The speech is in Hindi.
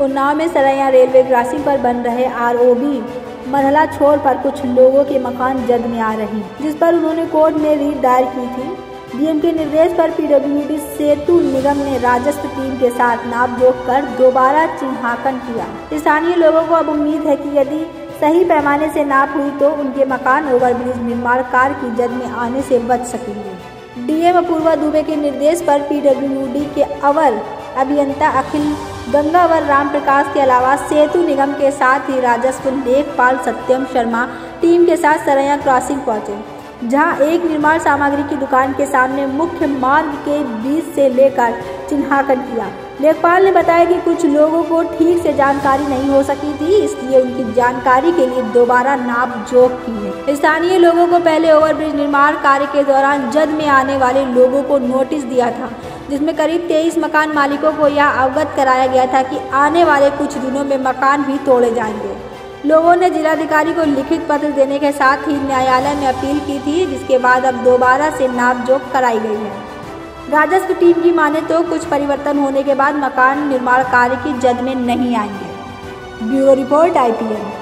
उन्नाव में सरैया रेलवे क्रॉसिंग पर बन रहे आरओबी, मरहला छोर पर कुछ लोगों के मकान जद में आ रहे जिस पर उन्होंने कोर्ट में रीट दायर की थी। डीएम के निर्देश पर पीडब्ल्यूडी सेतु निगम ने राजस्व टीम के साथ नाप जोख कर दोबारा चिन्हांकन किया। स्थानीय लोगों को अब उम्मीद है कि यदि सही पैमाने से नाप हुई तो उनके मकान ओवरब्रिज निर्माण कार्य की जद में आने से बच सकेंगे। डीएम अपूर्वा दुबे के निर्देश पर पीडब्ल्यूडी के अवर अभियंता अखिल गंगावर राम प्रकाश के अलावा सेतु निगम के साथ ही राजस्व लेखपाल सत्यम शर्मा टीम के साथ सरैया क्रॉसिंग पहुँचे, जहाँ एक निर्माण सामग्री की दुकान के सामने मुख्य मार्ग के बीच से लेकर चिन्हांकन किया। लेखपाल ने बताया कि कुछ लोगों को ठीक से जानकारी नहीं हो सकी थी, इसलिए उनकी जानकारी के लिए दोबारा नाप जोख की है। स्थानीय लोगों को पहले ओवरब्रिज निर्माण कार्य के दौरान जद में आने वाले लोगों को नोटिस दिया था जिसमें करीब तेईस मकान मालिकों को यह अवगत कराया गया था कि आने वाले कुछ दिनों में मकान भी तोड़े जाएँगे। लोगों ने जिलाधिकारी को लिखित पत्र देने के साथ ही न्यायालय में अपील की थी, जिसके बाद अब दोबारा से नाप जोख कराई गई है। राजस्व टीम की माने तो कुछ परिवर्तन होने के बाद मकान निर्माण कार्य की जद में नहीं आएँगे। Bureau report, IPN.